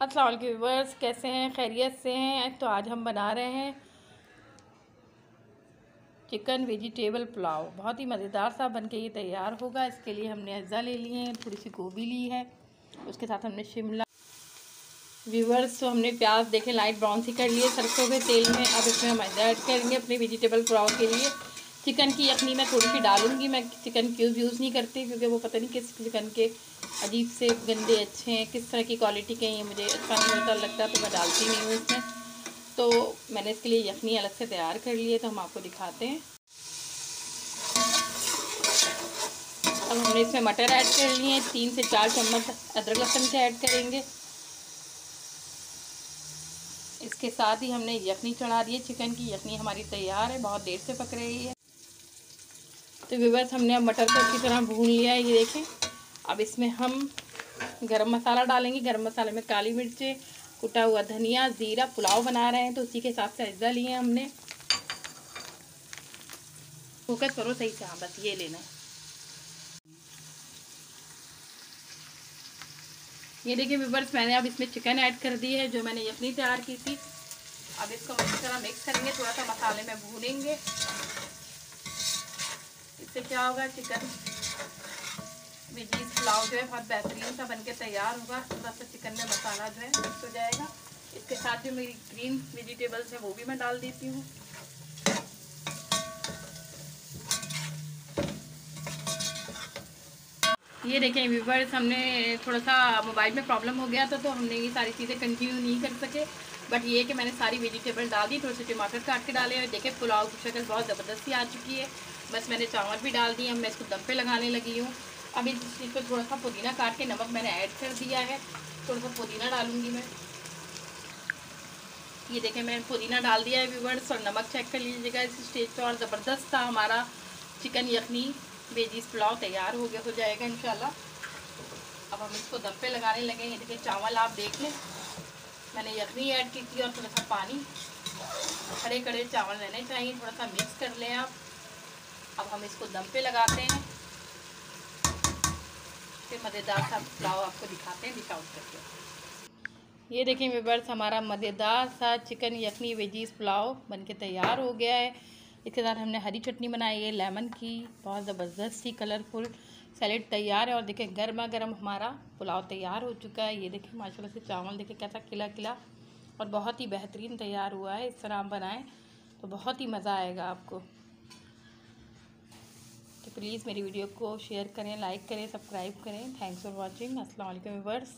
अस्सलाम व्यूवर्स कैसे हैं, खैरियत से हैं तो आज हम बना रहे हैं चिकन वेजिटेबल पुलाव। बहुत ही मज़ेदार सा बन के ये तैयार होगा। इसके लिए हमने अज्जा ले लिए हैं, थोड़ी सी गोभी ली है, उसके साथ हमने शिमला। व्यूवर्स तो हमने प्याज देखे लाइट ब्राउन सी कर लिए सरसों के तेल में। अब इसमें हम अज्जा ऐड करेंगे अपने वेजिटेबल पुलाव के लिए। चिकन की यखनी मैं थोड़ी सी डालूँगी, मैं चिकन क्यूब यूज़ नहीं करती क्योंकि वो पता नहीं किस चिकन के अजीब से गंदे अच्छे हैं, किस तरह की क्वालिटी के हैं, ये मुझे अच्छा नहीं होता लगता तो मैं डालती नहीं हूँ इसमें। तो मैंने इसके लिए यखनी अलग से तैयार कर ली है तो हम आपको दिखाते हैं। अब हमने इसमें मटर ऐड कर लिए हैं, तीन से चार चम्मच अदरक लहसुन के ऐड करेंगे। इसके साथ ही हमने यखनी चढ़ा दी है, चिकन की यखनी हमारी तैयार है, बहुत देर से पक रही है। तो विवर्स हमने अब मटर को अच्छी तरह भून लिया है, ये देखें। अब इसमें हम गरम मसाला डालेंगे। गरम मसाले में काली मिर्चें, कुटा हुआ धनिया, ज़ीरा, पुलाव बना रहे हैं तो उसी के हिसाब से अज्जा लिए हमने। फोकस करो सही से हाँ बस ये लेना ये देखिए विवर्स मैंने अब इसमें चिकन ऐड कर दी है, जो मैंने यखनी तैयार की थी। अब इसको अच्छी तरह मिक्स करेंगे, थोड़ा सा मसाले में भूनेंगे। इससे क्या होगा चिकन वेजीज पुलाव जो है बहुत बेहतरीन सा बनके तैयार होगा। थोड़ा सा चिकन में मसाला जो है मिक्स हो जाएगा। इसके साथ जो मेरी ग्रीन वेजिटेबल्स हैं वो भी मैं डाल देती हूँ। ये देखें व्यूवर्स हमने थोड़ा सा मोबाइल में प्रॉब्लम हो गया था तो हमने ये सारी चीज़ें कंटिन्यू नहीं कर सके। बट ये कि मैंने सारी वेजिटेबल डाल दी, थोड़े से टमाटर काट के डाले और देखें पुलाव की शक्ल बहुत ज़बरदस्ती आ चुकी है। बस मैंने चावल भी डाल दिए, अब मैं इसको दम पे लगाने लगी हूँ। अभी इस चीज़ पर थोड़ा सा पुदीना काट के नमक मैंने ऐड कर दिया है। थोड़ा सा पुदीना डालूँगी मैं। ये देखें, मैंने पुदीना डाल दिया है व्यूवर्स और नमक चेक कर लीजिएगा। इस स्टेज पर और ज़बरदस्त था हमारा चिकन यखनी। वेजीज पुलाव तैयार हो गया, हो जाएगा इन अब हम इसको दम पे लगाने लगे ये देखिए चावल आप देख लें। मैंने यखनी ऐड की थी और थोड़ा सा पानी। खड़े खड़े चावल रहने चाहिए, थोड़ा सा मिक्स कर लें आप। अब हम इसको दम पे लगाते हैं। फिर मज़ेदार सा पुलाव आपको दिखाते हैं डिश आउट करके। ये देखें वेबर्स हमारा मज़ेदार सा चिकन यखनी वेजीज पुलाव बन के तैयार हो गया है। इसके साथ हमने हरी चटनी बनाई है, लेमन की, बहुत ज़बरदस्त सी कलरफुल सैलेड तैयार है। और देखें गर्मा गर्म हमारा पुलाव तैयार हो चुका है। ये देखें माशाल्लाह से चावल देखें कैसा किला किला और बहुत ही बेहतरीन तैयार हुआ है। इस तरह आप बनाएँ तो बहुत ही मज़ा आएगा आपको। प्लीज़ मेरी वीडियो को शेयर करें, लाइक करें, सब्सक्राइब करें। Thanks for watching. असल व्यूवर्स वर्स